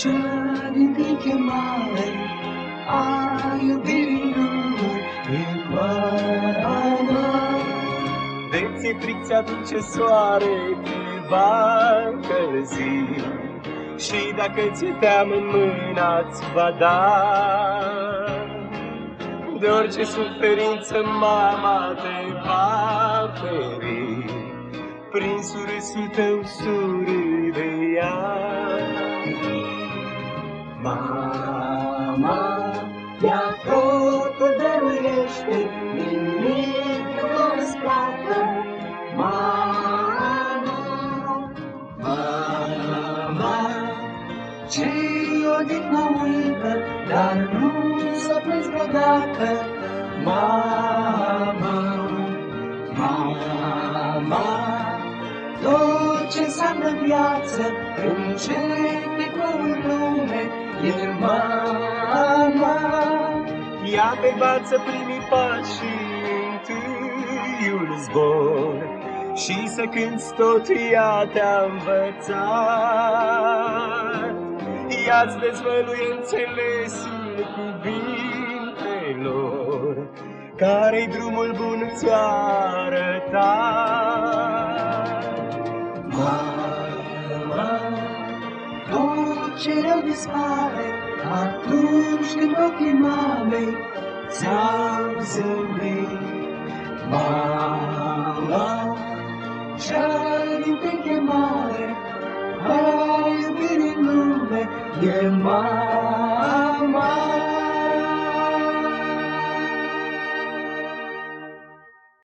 ce din chemare a iubirii lui e mana. Veții fricți ce soare te barcăle zi, Și dacă ți-e teamă mâna ți va da. De orice suferință mama te va feri, Prin surâsul tău surâi Mama, ea totul dăruiește, nimic nu o răsplată. Mama, mama, ce odihnă uită, dar nu s-o plâns vreodată. Mama, mama, tot ce înseamnă viață, începe cu în lume, e mama. Ea te învață primii pași și întâiul zbor Și să cânti tot ea te-a învățat Ea-ți dezvăluie înțelesul cuvintelor Care-i drumul bun ți-a arătat ce rău dispare atunci când ochii mamei ți-au zâmbit. Mama, cea din tâi chemare a iubirii în lume e mama.